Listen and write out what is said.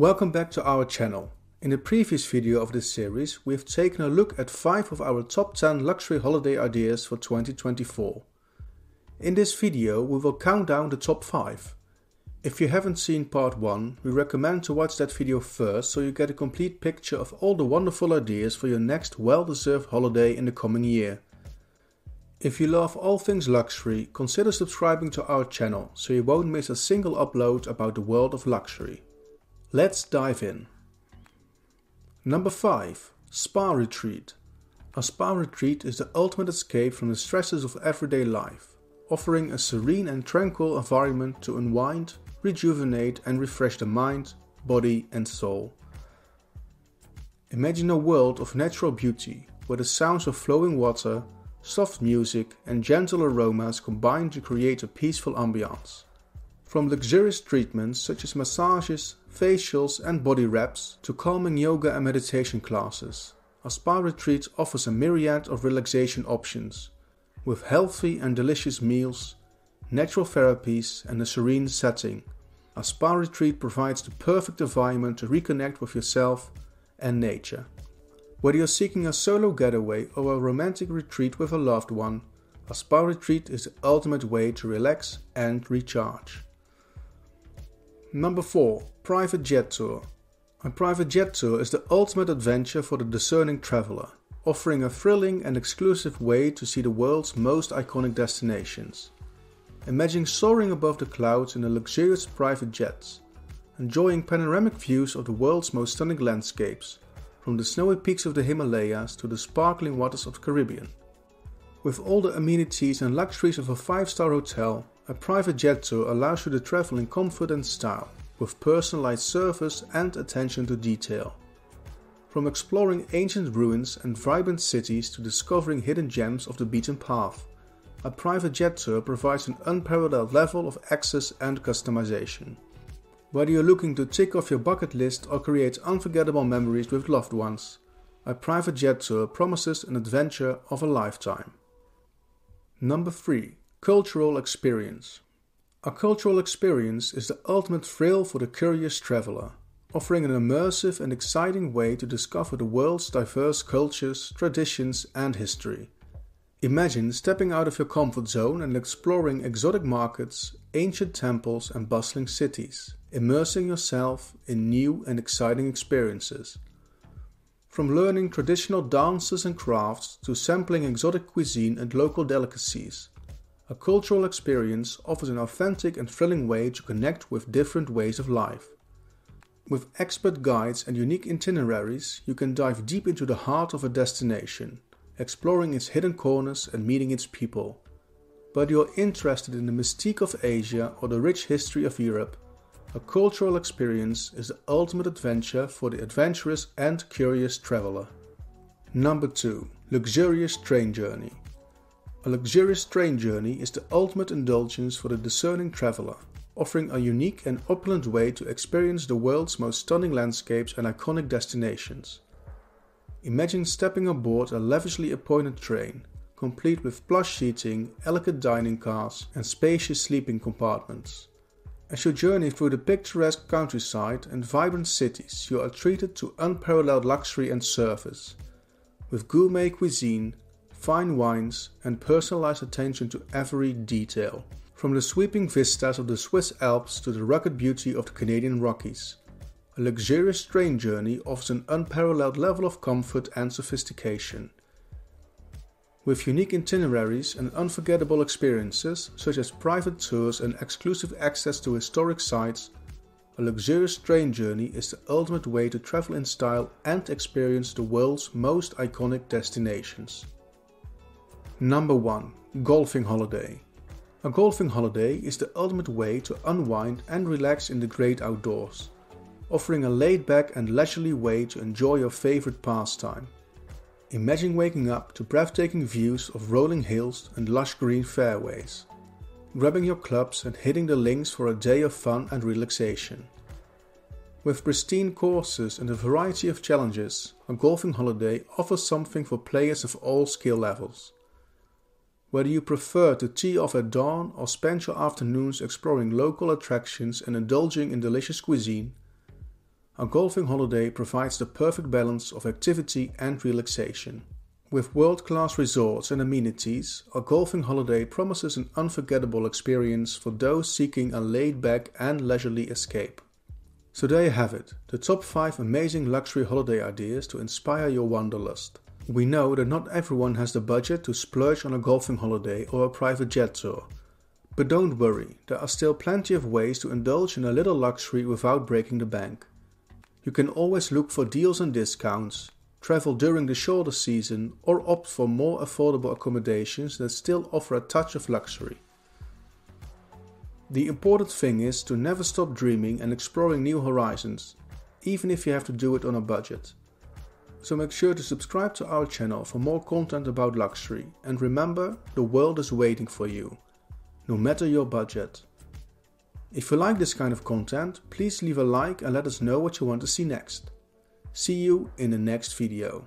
Welcome back to our channel. In the previous video of this series, we have taken a look at 5 of our top 10 luxury holiday ideas for 2024. In this video, we will count down the top 5. If you haven't seen part 1, we recommend to watch that video first so you get a complete picture of all the wonderful ideas for your next well-deserved holiday in the coming year. If you love all things luxury, consider subscribing to our channel so you won't miss a single upload about the world of luxury. Let's dive in. Number 5. Spa Retreat. A spa retreat is the ultimate escape from the stresses of everyday life, offering a serene and tranquil environment to unwind, rejuvenate, and refresh the mind, body, and soul. Imagine a world of natural beauty where the sounds of flowing water Soft music and gentle aromas combine to create a peaceful ambiance. From luxurious treatments such as massages, facials, and body wraps to calming yoga and meditation classes, a spa retreat offers a myriad of relaxation options, with healthy and delicious meals, natural therapies, and a serene setting. A spa retreat provides the perfect environment to reconnect with yourself and nature. Whether you're seeking a solo getaway or a romantic retreat with a loved one, a spa retreat is the ultimate way to relax and recharge. Number 4. Private Jet Tour. A private jet tour is the ultimate adventure for the discerning traveler, offering a thrilling and exclusive way to see the world's most iconic destinations. Imagine soaring above the clouds in a luxurious private jet, enjoying panoramic views of the world's most stunning landscapes from the snowy peaks of the Himalayas to the sparkling waters of the Caribbean. With all the amenities and luxuries of a 5-star hotel, a private jet tour allows you to travel in comfort and style, with personalized service and attention to detail. From exploring ancient ruins and vibrant cities to discovering hidden gems of the beaten path, a private jet tour provides an unparalleled level of access and customization. Whether you're looking to tick off your bucket list or create unforgettable memories with loved ones, a private jet tour promises an adventure of a lifetime. Number 3. Cultural Experience. A cultural experience is the ultimate thrill for the curious traveler, offering an immersive and exciting way to discover the world's diverse cultures, traditions, and history. Imagine stepping out of your comfort zone and exploring exotic markets, ancient temples, and bustling cities immersing yourself in new and exciting experiences. From learning traditional dances and crafts to sampling exotic cuisine and local delicacies, a cultural experience offers an authentic and thrilling way to connect with different ways of life. With expert guides and unique itineraries, you can dive deep into the heart of a destination, exploring its hidden corners and meeting its people. Whether you're interested in the mystique of Asia or the rich history of Europe, a cultural experience is the ultimate adventure for the adventurous and curious traveler. Number 2. Luxurious Train Journey. A luxurious train journey is the ultimate indulgence for the discerning traveler, offering a unique and opulent way to experience the world's most stunning landscapes and iconic destinations. Imagine stepping aboard a lavishly appointed train, complete with plush seating, elegant dining cars, and spacious sleeping compartments. As you journey through the picturesque countryside and vibrant cities, you are treated to unparalleled luxury and service. With gourmet cuisine, fine wines, and personalized attention to every detail. From the sweeping vistas of the Swiss Alps to the rugged beauty of the Canadian Rockies. A luxurious train journey offers an unparalleled level of comfort and sophistication. With unique itineraries and unforgettable experiences, such as private tours and exclusive access to historic sites, a luxurious train journey is the ultimate way to travel in style and experience the world's most iconic destinations. Number 1 Golfing Holiday. A golfing holiday is the ultimate way to unwind and relax in the great outdoors, offering a laid back and leisurely way to enjoy your favorite pastime. Imagine waking up to breathtaking views of rolling hills and lush green fairways, grabbing your clubs and hitting the links for a day of fun and relaxation. With pristine courses and a variety of challenges, a golfing holiday offers something for players of all skill levels. Whether you prefer to tee off at dawn or spend your afternoons exploring local attractions and indulging in delicious cuisine, a golfing holiday provides the perfect balance of activity and relaxation. With world class resorts and amenities, a golfing holiday promises an unforgettable experience for those seeking a laid back and leisurely escape. So there you have it, the top 5 amazing luxury holiday ideas to inspire your wanderlust. We know that not everyone has the budget to splurge on a golfing holiday or a private jet tour. But don't worry, there are still plenty of ways to indulge in a little luxury without breaking the bank. You can always look for deals and discounts, travel during the shorter season, or opt for more affordable accommodations that still offer a touch of luxury. The important thing is to never stop dreaming and exploring new horizons, even if you have to do it on a budget. So make sure to subscribe to our channel for more content about luxury and remember, the world is waiting for you, no matter your budget. If you like this kind of content, please leave a like and let us know what you want to see next. See you in the next video.